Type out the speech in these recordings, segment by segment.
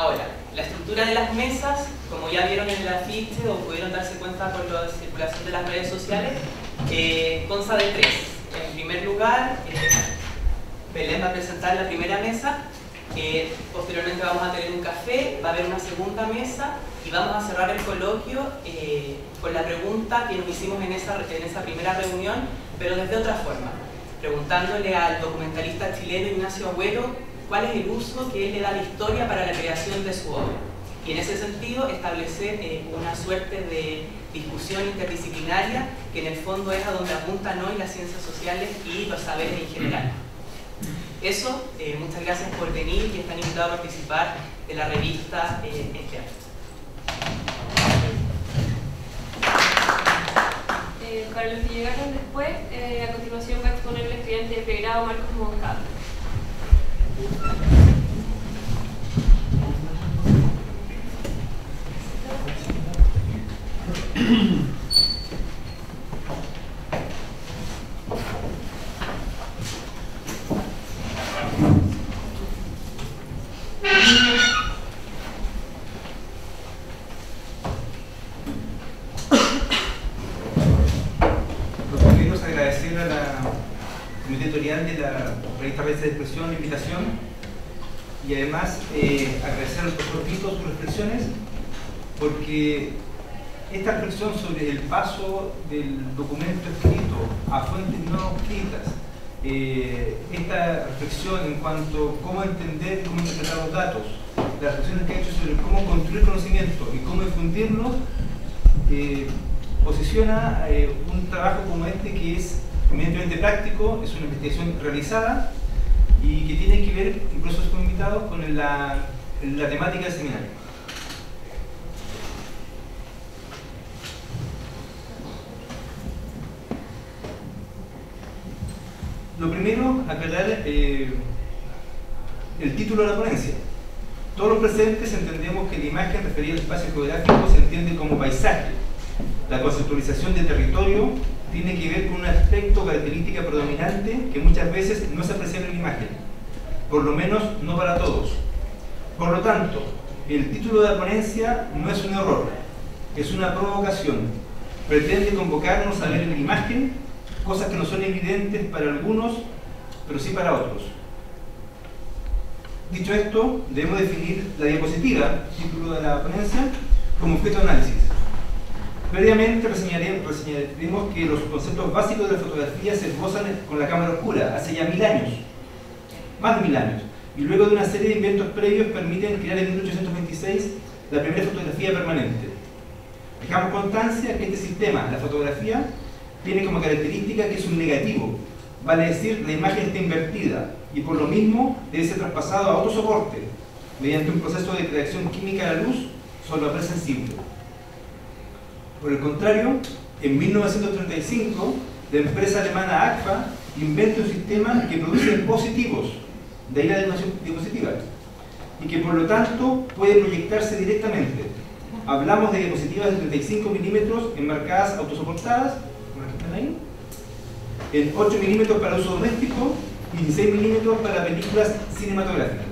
Ahora, la estructura de las mesas, como ya vieron en el afiche o pudieron darse cuenta por la circulación de las redes sociales, eh, consta de tres. En primer lugar, eh, Belén va a presentar la primera mesa, eh, posteriormente vamos a tener un café, va a haber una segunda mesa y vamos a cerrar el coloquio eh, con la pregunta que nos hicimos en esa, en esa primera reunión, pero desde otra forma, preguntándole al documentalista chileno Ignacio Agüero cuál es el uso que él le da a la historia para la creación de su obra. Y en ese sentido establecer eh, una suerte de discusión interdisciplinaria que en el fondo es a donde apuntan hoy las ciencias sociales y los saberes en general. Eso, eh, muchas gracias por venir y están invitados a participar de la revista eh, este año. Eh, para los que llegaron después, a continuación va a exponer el estudiante de pregrado Marcos Moncada. Thank you. Sobre el paso del documento escrito a fuentes no escritas, eh, esta reflexión en cuanto a cómo entender y cómo interpretar los datos, las reflexiones que ha hecho sobre cómo construir conocimiento y cómo difundirlo, eh, posiciona eh, un trabajo como este que es eminentemente práctico, es una investigación realizada y que tiene que ver, incluso fue invitado, con la temática del seminario. Lo primero, aclarar eh, el título de la ponencia. Todos los presentes entendemos que la imagen referida al espacio geográfico se entiende como paisaje. La conceptualización de territorio tiene que ver con un aspecto característica predominante que muchas veces no se aprecia en la imagen, por lo menos no para todos. Por lo tanto, el título de la ponencia no es un error, es una provocación. Pretende convocarnos a ver en la imagen cosas que no son evidentes para algunos, pero sí para otros. Dicho esto, debemos definir la diapositiva, título de la ponencia, como objeto de análisis. Previamente reseñaremos que los conceptos básicos de la fotografía se esbozan con la cámara oscura hace ya mil años, más de mil años, y luego de una serie de inventos previos permiten crear en 1826 la primera fotografía permanente. Dejamos constancia que este sistema, la fotografía, tiene como característica que es un negativo, vale decir, la imagen está invertida y por lo mismo debe ser traspasado a otro soporte mediante un proceso de creación química a la luz sobre la presa. Por el contrario, en 1935, la empresa alemana ACFA inventa un sistema que produce positivos, de ahí la denominación diapositiva, y que por lo tanto puede proyectarse directamente. Hablamos de diapositivas de 35 milímetros enmarcadas autosoportadas, en 8 milímetros para uso doméstico y 16 milímetros para películas cinematográficas.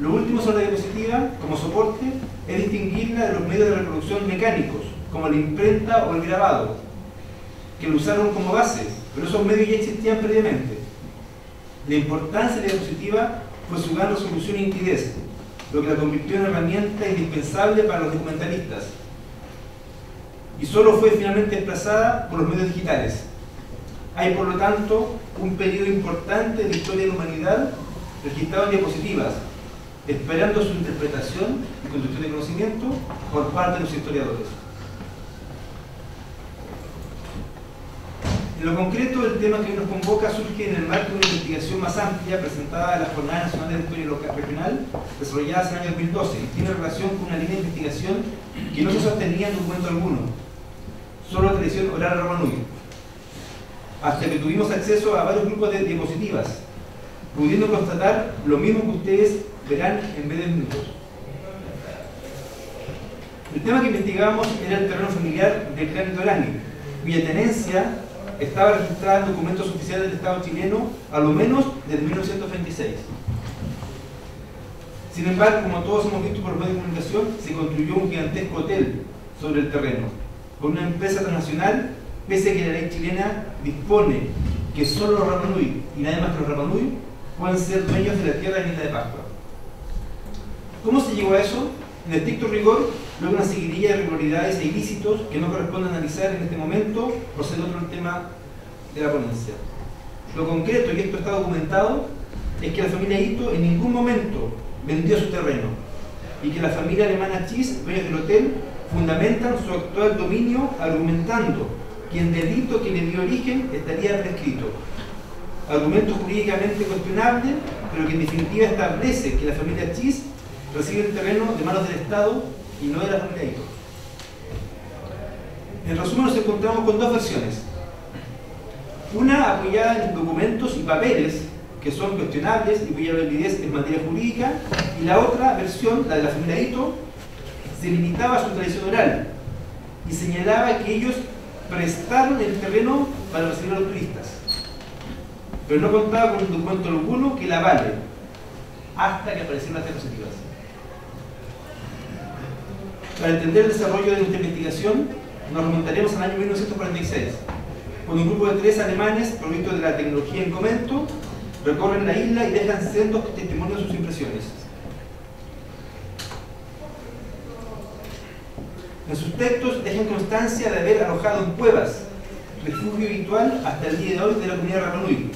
Lo último sobre la diapositiva, como soporte, es distinguirla de los medios de reproducción mecánicos, como la imprenta o el grabado, que lo usaron como base, pero esos medios ya existían previamente. La importancia de la diapositiva fue su gran resolución y nitidez, lo que la convirtió en herramienta indispensable para los documentalistas. Y solo fue finalmente desplazada por los medios digitales. Hay, por lo tanto, un periodo importante de historia de la humanidad registrado en diapositivas, esperando su interpretación y construcción de conocimiento por parte de los historiadores. En lo concreto, el tema que hoy nos convoca surge en el marco de una investigación más amplia presentada en la Jornada Nacional de Historia Local Regional, desarrollada en el año 2012, y tiene relación con una línea de investigación que no se sostenía en documento alguno, solo la tradición oral romanui, hasta que tuvimos acceso a varios grupos de diapositivas, pudiendo constatar lo mismo que ustedes verán en vez de minutos. El tema que investigamos era el terreno familiar del clan Torani, cuya tenencia estaba registrada en documentos oficiales del Estado chileno a lo menos desde 1926. Sin embargo, como todos hemos visto por los medios de comunicación, se construyó un gigantesco hotel sobre el terreno, con una empresa transnacional, pese a que la ley chilena dispone que solo los Rapanui y nadie más que los Rapanui pueden ser dueños de la tierra en Isla de Pascua. ¿Cómo se llegó a eso? En estricto rigor, luego una seguidilla de irregularidades e ilícitos que no corresponde analizar en este momento ser otro tema de la ponencia. Lo concreto, y esto está documentado, es que la familia Ito en ningún momento vendió su terreno y que la familia alemana Chis, dueños del hotel, fundamentan su actual dominio argumentando que el delito que le dio origen estaría prescrito. Argumento jurídicamente cuestionable, pero que en definitiva establece que la familia Chis recibe el terreno de manos del Estado y no de la familia Ito. En resumen, nos encontramos con dos versiones. Una apoyada en documentos y papeles que son cuestionables y cuya validez en materia jurídica, y la otra versión, la de la familia Ito, se limitaba a su tradición oral y señalaba que ellos prestaron el terreno para recibir a los turistas, pero no contaba con un documento alguno que la vale, hasta que aparecieron las diapositivas. Para entender el desarrollo de nuestra investigación, nos remontaremos al año 1946, cuando un grupo de tres alemanes, provistos de la tecnología en comento, recorren la isla y dejan sendos testimonios de sus impresiones. En sus textos dejan constancia de haber alojado en cuevas, refugio habitual hasta el día de hoy de la comunidad Rapanui,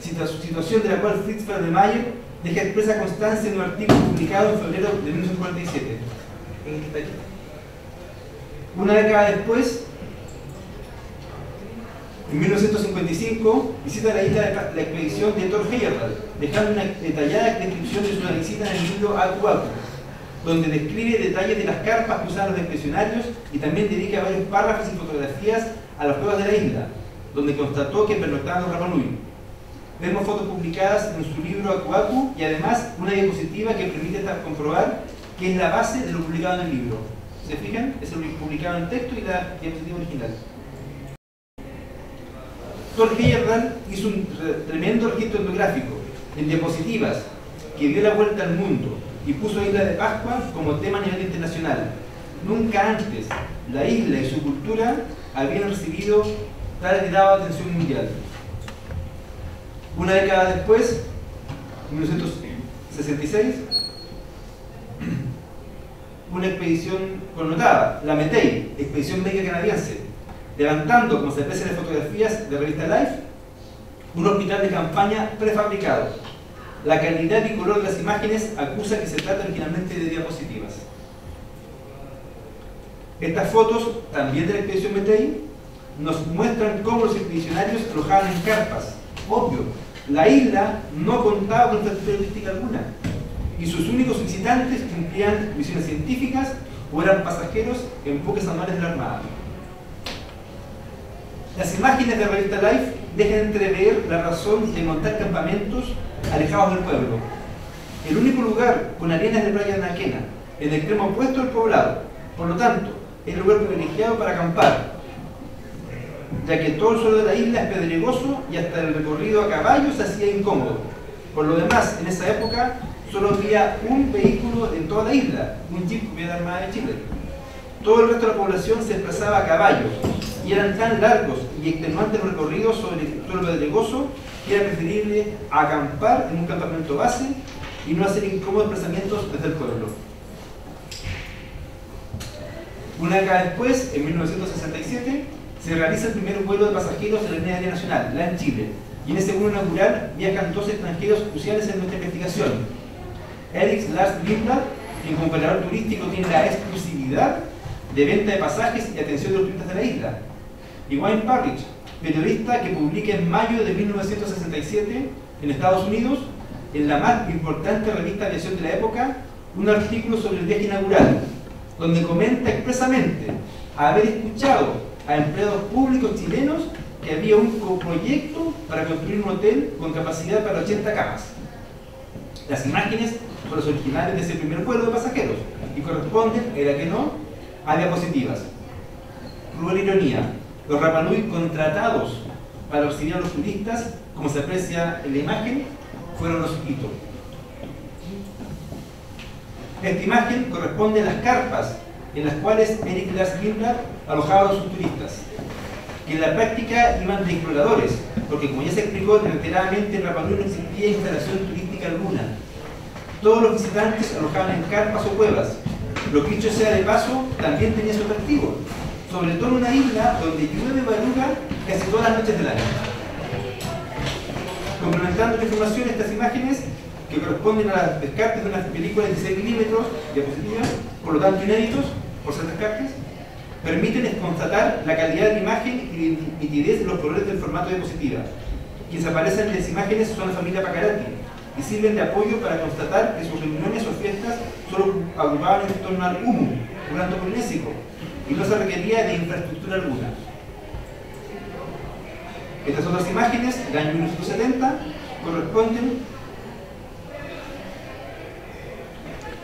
situación de la cual Fritz Mayer deja expresa constancia en un artículo publicado en febrero de 1947. Una década después, en 1955 visita la isla de la expedición de Thor Heyerdahl, dejando una detallada descripción de su visita en el libro Aku, donde describe detalles de las carpas que usaban los expedicionarios y también dedica varios párrafos y fotografías a las cuevas de la isla, donde constató que pernoctaban los Rapanui. Vemos fotos publicadas en su libro Aku Aku y además una diapositiva que permite comprobar que es la base de lo publicado en el libro. ¿Se fijan? Es lo publicado en el texto y la diapositiva original. Thor Heyerdahl hizo un tremendo registro etnográfico en diapositivas que dio la vuelta al mundo y puso Isla de Pascua como tema a nivel internacional. Nunca antes la isla y su cultura habían recibido tal grado de atención mundial. Una década después, en 1966, una expedición connotada, la METEI, expedición médica canadiense, levantando, como se en fotografías de revista Life, un hospital de campaña prefabricado. La calidad y color de las imágenes acusa que se trata originalmente de diapositivas. Estas fotos, también de la expedición Metei, nos muestran cómo los expedicionarios alojaban en carpas. Obvio, la isla no contaba con infraestructura turística alguna y sus únicos visitantes cumplían misiones científicas o eran pasajeros en buques anuales de la Armada. Las imágenes de la revista Life dejan entrever la razón de montar campamentos alejados del pueblo. El único lugar con arenas de playa Naquena, en el extremo opuesto del poblado. Por lo tanto, es el lugar privilegiado para acampar, ya que todo el suelo de la isla es pedregoso y hasta el recorrido a caballo se hacía incómodo. Por lo demás, en esa época solo había un vehículo en toda la isla, un jeep de Armada de Chile. Todo el resto de la población se desplazaba a caballo y eran tan largos y extenuantes recorridos sobre el suelo pedregoso que era preferible acampar en un campamento base y no hacer incómodos desplazamientos desde el pueblo. Una década después, en 1967, se realiza el primer vuelo de pasajeros de la línea aérea nacional, la en Chile, y en ese vuelo inaugural viajan dos extranjeros cruciales en nuestra investigación. Eric Lars Lindblad, quien como operador turístico tiene la exclusividad de venta de pasajes y atención de los turistas de la isla, y Wayne Parrish, periodista que publica en mayo de 1967 en Estados Unidos, en la más importante revista de aviación de la época, un artículo sobre el viaje inaugural, donde comenta expresamente haber escuchado a empleados públicos chilenos que había un proyecto para construir un hotel con capacidad para 80 camas. Las imágenes son las originales de ese primer vuelo de pasajeros y corresponden, era que no, a diapositivas. Cruel ironía, los Rapanui contratados para auxiliar a los turistas, como se aprecia en la imagen, fueron los Quito. Esta imagen corresponde a las carpas en las cuales Eric Lindblad alojaba a sus turistas, que en la práctica iban de exploradores, porque como ya se explicó reiteradamente en Rapa Nui no existía instalación turística alguna. Todos los visitantes alojaban en carpas o cuevas. Lo que dicho sea de paso, también tenía su atractivo, sobre todo en una isla donde llueve baruga casi todas las noches del año. Complementando la información, estas imágenes que corresponden a las descartes de una película de 16 milímetros, diapositivas, por lo tanto inéditos, por ser descartes, permiten constatar la calidad de la imagen y nitidez de los colores del formato diapositiva. Quienes aparecen en las imágenes son la familia Pacarati y sirven de apoyo para constatar que sus reuniones o fiestas solo agrupaban en torno al humo, un acto polinésico, y no se requería de infraestructura alguna. Estas otras imágenes, del año 1970, corresponden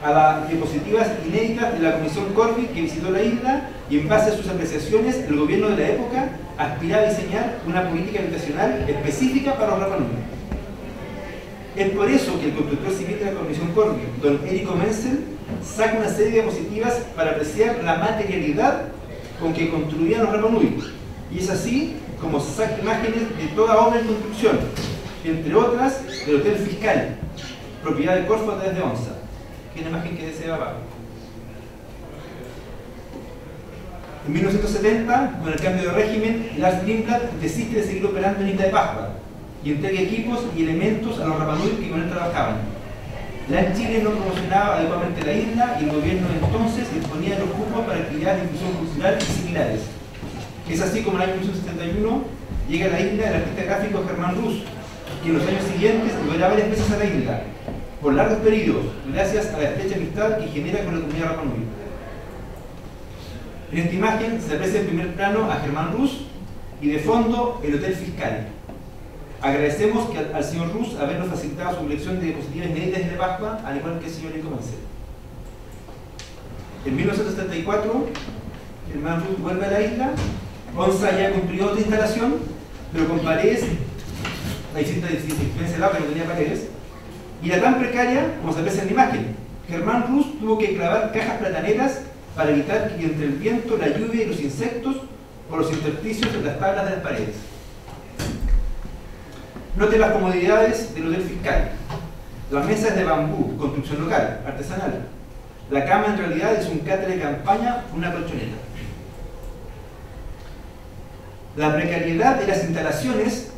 a las diapositivas inéditas de la Comisión Corby que visitó la isla y en base a sus apreciaciones el gobierno de la época aspiraba a diseñar una política habitacional específica para los Rapa Nui. Es por eso que el constructor civil de la Comisión Corby, don Érico Menzel, saca una serie de diapositivas para apreciar la materialidad con que construían los Rapa Nui. Y es así como saca imágenes de toda obra en construcción, entre otras del Hotel Fiscal, propiedad de Corfo a través de ONSA que es la imagen que desea abajo. En 1970, con el cambio de régimen, Lars Lindblad decide de seguir operando en Isla de Pascua y entrega equipos y elementos a los Rapanui que con él trabajaban. La Chile no promocionaba adecuadamente la isla y el gobierno entonces disponía de los cupos para actividades de difusión cultural y similares. Es así como en el año 1971 llega a la isla el artista gráfico Germán Rus, que en los años siguientes volverá varias veces a la isla, por largos periodos, gracias a la estrecha amistad que genera con la comunidad Rapa Nui. En esta imagen se aprecia en primer plano a Germán Rus y de fondo el Hotel Fiscal. Agradecemos que al, señor Rus habernos facilitado su colección de diapositivas inéditas de Pascua, al igual que el señor Nico En 1974, Germán Rus vuelve a la isla, Onza ya construyó otra instalación, pero con paredes, la distinta diferencia de que no tenía paredes, y era tan precaria como se aprecia en la imagen. Germán Rus tuvo que clavar cajas plataneras para evitar que entre el viento, la lluvia y los insectos o los intersticios de las tablas de las paredes. Note las comodidades del hotel fiscal. La mesa es de bambú, construcción local, artesanal. La cama en realidad es un cáter de campaña, una colchoneta. La precariedad de las instalaciones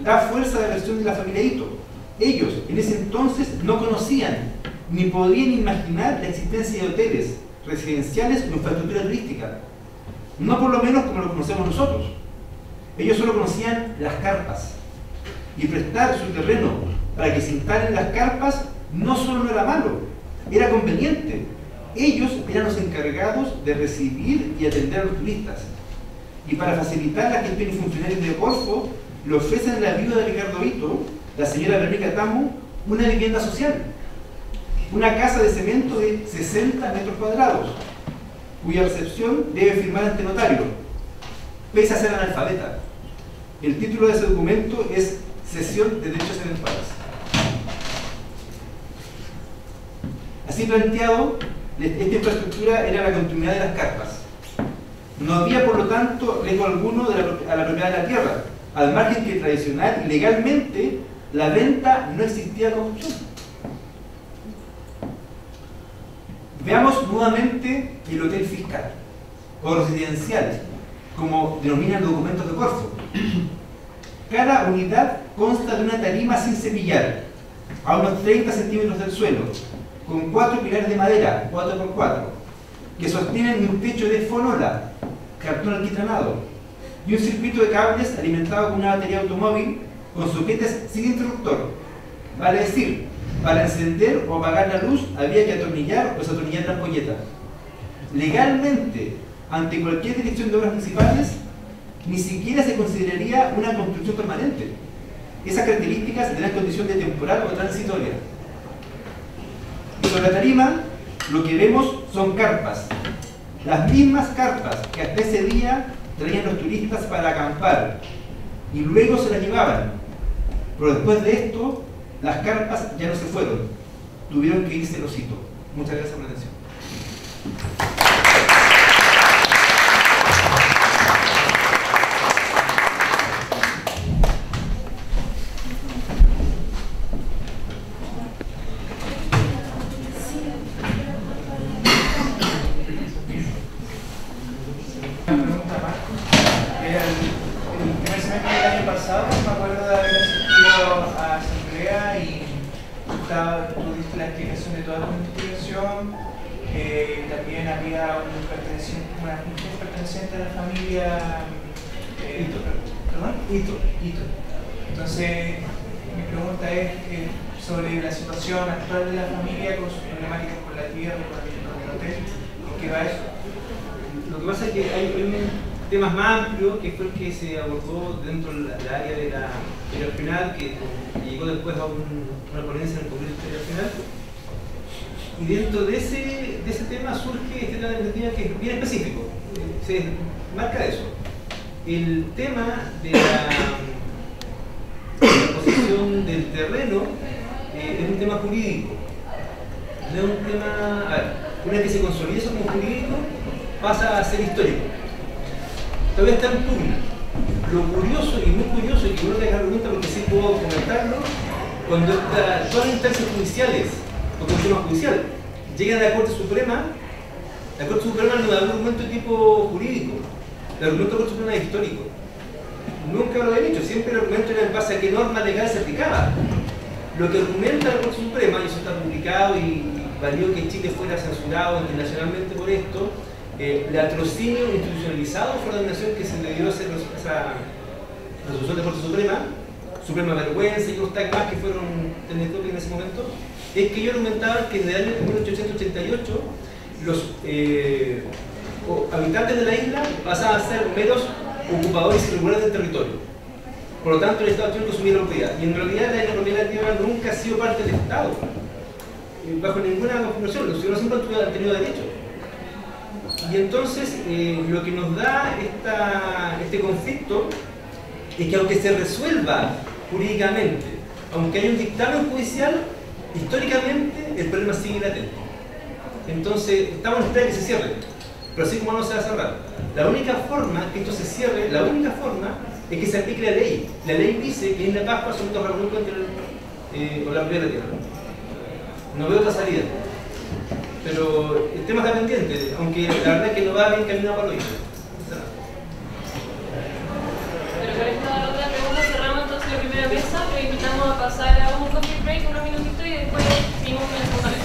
da fuerza a la versión de la familia Ito, ellos en ese entonces no conocían ni podían imaginar la existencia de hoteles residenciales o infraestructura turística. No por lo menos como lo conocemos nosotros. Ellos solo conocían las carpas. Y prestar su terreno para que se instalen las carpas no solo no era malo, era conveniente. Ellos eran los encargados de recibir y atender a los turistas. Y para facilitar la gestión y funcionarios de Corfo, le ofrecen la ayuda de Ricardo Ito la señora Verónica Tamu una vivienda social, una casa de cemento de 60 metros cuadrados, cuya recepción debe firmar ante notario, pese a ser analfabeta. El título de ese documento es Sesión de Derechos Eventuales. Así planteado, esta infraestructura era la continuidad de las carpas. No había, por lo tanto, riesgo alguno a la propiedad de la tierra, al margen que tradicional legalmente la venta no existía corrupción. Veamos nuevamente el hotel fiscal o residencial, como denominan los documentos de Corfo. Cada unidad consta de una tarima sin cepillar, a unos 30 centímetros del suelo, con cuatro pilares de madera, 4x4, que sostienen un techo de fonola, cartón alquitranado, y un circuito de cables alimentado con una batería automóvil con soquetes sin interruptor. Vale decir, para encender o apagar la luz había que atornillar o desatornillar la ampolleta. Legalmente, ante cualquier dirección de obras municipales, ni siquiera se consideraría una construcción permanente. Esas características tendrán condición de temporal o transitoria. Y sobre la tarima, lo que vemos son carpas. Las mismas carpas que hasta ese día traían los turistas para acampar y luego se las llevaban pero después de esto, las carpas ya no se fueron, tuvieron que irse los hitos. Muchas gracias por la atención. Una pregunta más. Era el, el primer semestre del año pasado, me acuerdo de haber asistido a asamblea y estaba, tú diste la explicación de toda la investigación. Eh, también había un perteneciente, una mujer perteneciente a la familia. Eh, Ito. ¿Perdón? Hito. Ito. Entonces, mi pregunta es eh, sobre la situación actual de la familia con sus problemáticas con la tierra, con el, con el hotel. ¿En qué va eso? Lo que pasa es que hay, un tema más amplio que fue el que se abordó dentro del área de la del final, que llegó después a un- una ponencia en el Congreso Historia Final. Y dentro de ese, de ese tema surge este tema de iniciativa que es bien específico, eh, se marca eso. El tema de la, de posición del terreno eh, es un tema jurídico, no es un tema, a ver, una vez que se consolida eso como jurídico, pasa a ser histórico. Todavía está en pugna. Lo curioso y muy curioso, y que no dejar pregunta porque sí puedo comentarlo, cuando esta- todas las instancias judiciales, porque es un tema judicial, llegan a la Corte Suprema, la Corte Suprema no da un argumento de tipo jurídico, el argumento de la Corte Suprema es histórico. Nunca lo he dicho, siempre el argumento era en base a qué norma legal se aplicaba. Lo que argumenta la Corte Suprema, y eso está publicado y valió que Chile fuera censurado internacionalmente por esto, el latrocinio institucionalizado fue la denominación que se le dio a esa, resolución de Corte Suprema, Suprema Vergüenza y otros más que fueron telescopios en ese momento, es que ellos argumentaban que desde el año 1888 los eh, habitantes de la isla pasaban a ser meros ocupadores irregulares del territorio. Por lo tanto, el Estado tiene que asumir la propiedad. Y en realidad la propiedad de la tierra nunca ha sido parte del Estado. Eh, Bajo ninguna configuración. Los ciudadanos siempre han tenido derecho. Y entonces, eh, lo que nos da este conflicto es que aunque se resuelva jurídicamente, aunque haya un dictamen judicial, históricamente el problema sigue latente. Entonces, estamos en espera de que se cierre, pero así como no se va a cerrar. La única forma que esto se cierre, la única forma es que se aplique la ley. La ley dice que en la Pascua son dos reuniones contra el, eh, con la la tierra. No veo otra salida pero el tema está pendiente, aunque la verdad es que no va bien caminado para lo mismo. Pero con esta otra pregunta cerramos entonces la primera mesa, pero invitamos a pasar a un coffee break unos minutitos y después seguimos con el